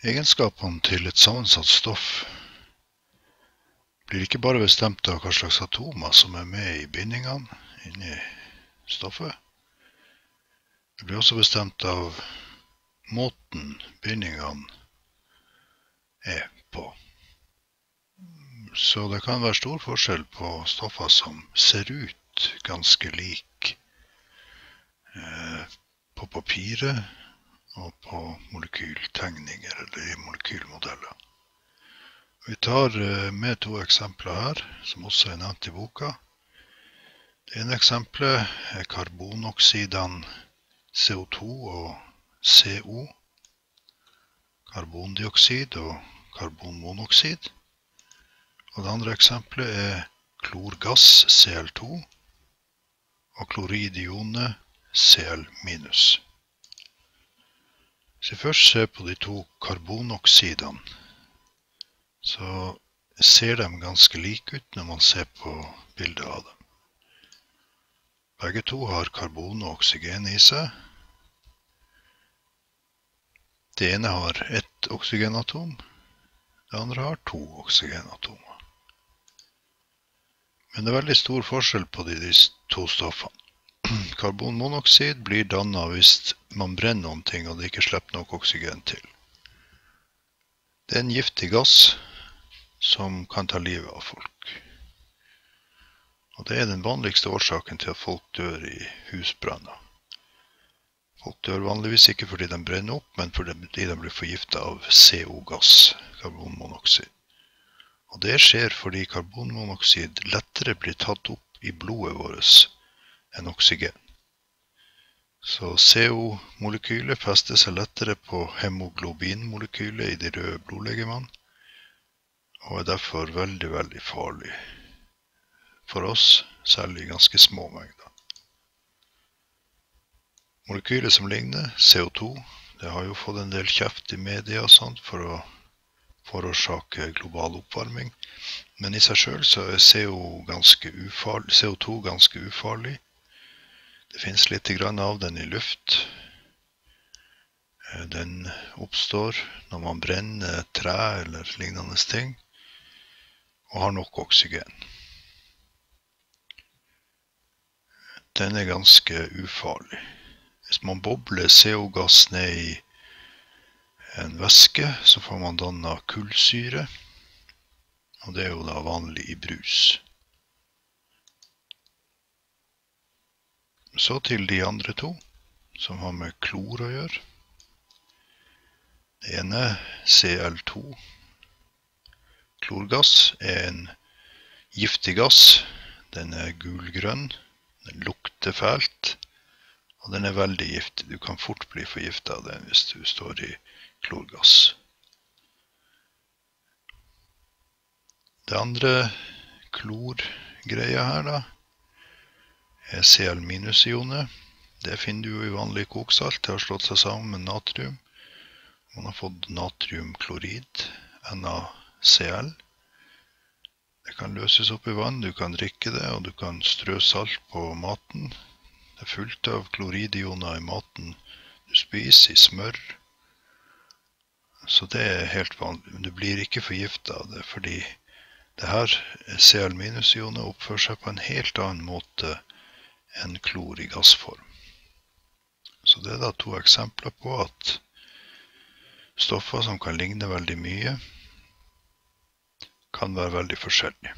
Egenskapene til et sammensatt stoff blir ikke bare bestemt av hva slags atomer som er med i bindingene inni stoffet. Det blir også bestemt av måten bindingene er på. Så det kan være stor forskjell på stoffer som ser ut ganske like eh, på papiret og på molekyltegninger eller i molekylmodeller. Vi tar eh, med to eksempler her, som også er nevnt i boka. Det ene eksempelet er karbonoksidene CO2 og CO. Karbondioksid og karbonmonoksid. Og det andre eksempelet er klorgass Cl2 og kloridionet Cl minus. Hvis vi først ser på de to karbonoksidene, så ser de ganske like ut når man ser på bildet av dem. Begge to har karbon og oksygen i seg. Det ene har ett oksygenatom, det andre har to oksygenatomer. Men det er veldig stor forskjell på de, de to stoffene. Karbonmonoksid blir danna hvis man brenner noen ting og det ikke slipper nok oksygen til. Det er en giftig gass som kan ta livet av folk. Og det er den vanligste årsaken til at folk dør i husbranner. Folk dør vanligvis ikke fordi de brenner opp, men fordi de blir forgifta av CO-gass, karbonmonoksid. Og det skjer fordi karbonmonoksid lettere blir tatt opp i blodet vårt enn oksygen. Så CO-molekylet fester seg lettere på hemoglobinmolekylet i de røde blodlegemene, og er derfor veldig, veldig farlig for oss, selv i ganske små mengder. Molekylet som ligner, CO2, det har jo fått en del kjeft i media og sånt for å forårsake global oppvarming, men i seg sjøl så er CO ganske ufarlig, CO2 ganske ufarlig det fins litt av den i luft. Eh, den oppstår når man brenner tre eller lignende ting, og har nok oksygen. Den er ganske ufarlig. Hvis man bobler CO-gass ned i en væske, så får man danna kullsyre. Og det er jo da vanlig i brus. Så til de andre to, som har med klor å gjøre. Det ene, CL2. Klorgass er en giftig gass. Den er gulgrønn. Den lukter fælt. Og den er veldig giftig. Du kan fort bli forgifta av den hvis du står i klorgass. Det andre klorgreia her, da, Cl-ionet. Det finner du jo i vanlig koksalt. Det har slått seg sammen med natrium. Man har fått natriumklorid, NaCl. Det kan løses opp i vann, du kan drikke det, og du kan strø salt på maten. Det er fullt av kloridioner i maten du spiser, i smør. Så det er helt vanlig. Men du blir ikke forgifta av det, fordi det her Cl-ionet oppfører seg på en helt annen måte enn klor i gassform. Så det er da to eksempler på at stoffer som kan ligne veldig mye, kan være veldig forskjellige.